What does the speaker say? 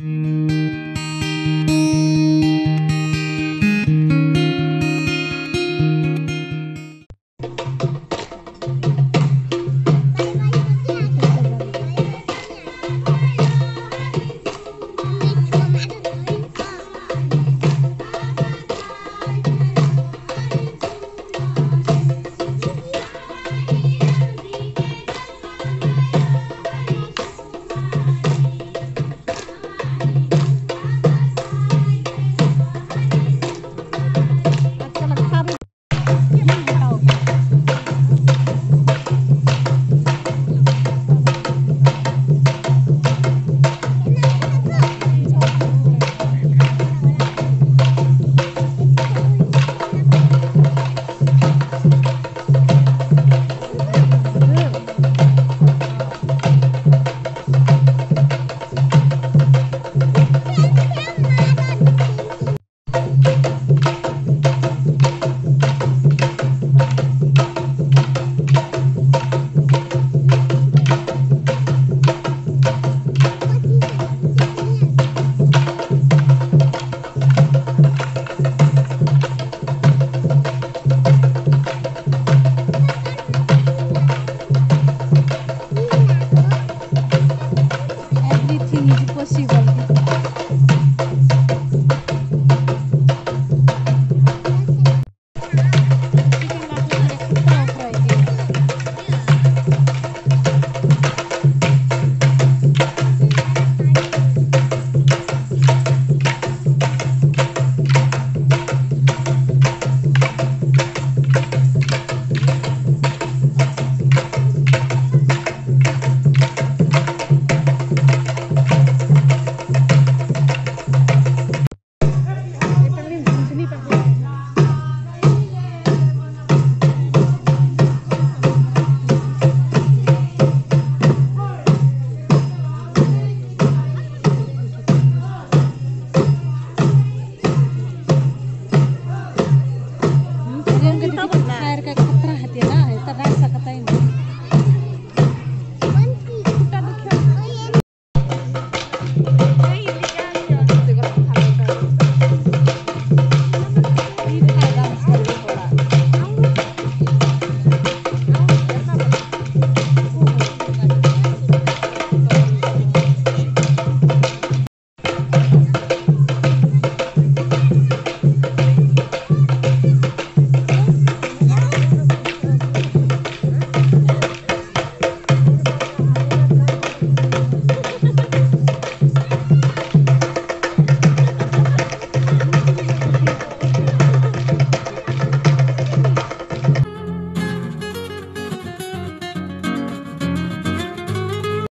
Everything